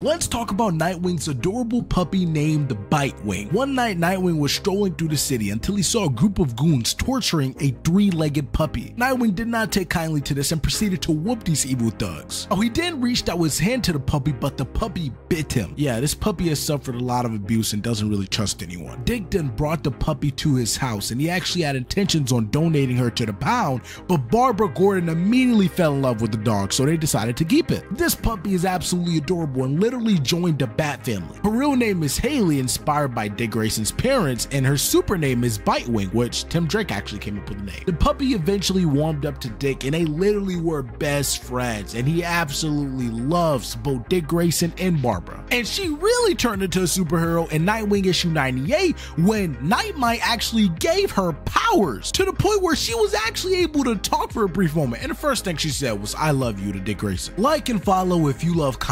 Let's talk about Nightwing's adorable puppy named Bitewing. One night, Nightwing was strolling through the city until he saw a group of goons torturing a three-legged puppy. Nightwing did not take kindly to this and proceeded to whoop these evil thugs. Oh, he then reached out his hand to the puppy, but the puppy bit him. Yeah, this puppy has suffered a lot of abuse and doesn't really trust anyone. Dick then brought the puppy to his house, and he actually had intentions on donating her to the pound, but Barbara Gordon immediately fell in love with the dog, so they decided to keep it. This puppy is absolutely adorable and literally joined the Bat family. Her real name is Haley, inspired by Dick Grayson's parents, and her super name is Bitewing, which Tim Drake actually came up with the name. The puppy eventually warmed up to Dick, and they literally were best friends, and he absolutely loves both Dick Grayson and Barbara. And she really turned into a superhero in Nightwing issue 98 when Nite-Mite actually gave her powers to the point where she was actually able to talk for a brief moment. And the first thing she said was, I love you to Dick Grayson. Like and follow if you love comics